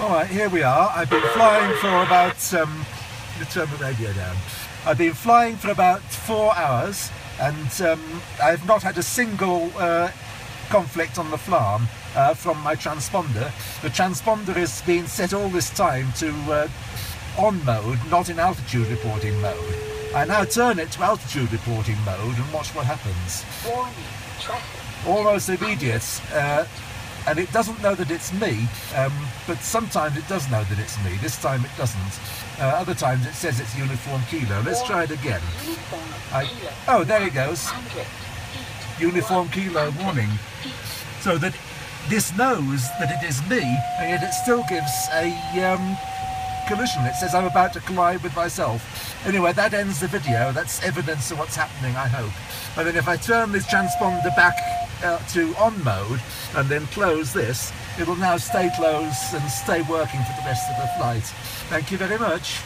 All right, here we are. I've been flying for about. Um, let's turn the radio down. I've been flying for about four hours, and um, I've not had a single uh, conflict on the FLARM uh, from my transponder. The transponder has been set all this time to uh, on mode, not in altitude reporting mode. I now turn it to altitude reporting mode and watch what happens. Warning, traffic. Almost immediate, uh, and it doesn't know that it's me, um, but sometimes it does know that it's me. This time it doesn't. Uh, other times it says it's uniform kilo. Let's try it again. I, oh, there it goes. Uniform kilo warning. So that this knows that it is me, and yet it still gives a um, collision. It says I'm about to collide with myself. Anyway, that ends the video. That's evidence of what's happening, I hope. And then if I turn this transponder back uh, to on mode and then close this, it'll now stay closed and stay working for the rest of the flight. Thank you very much.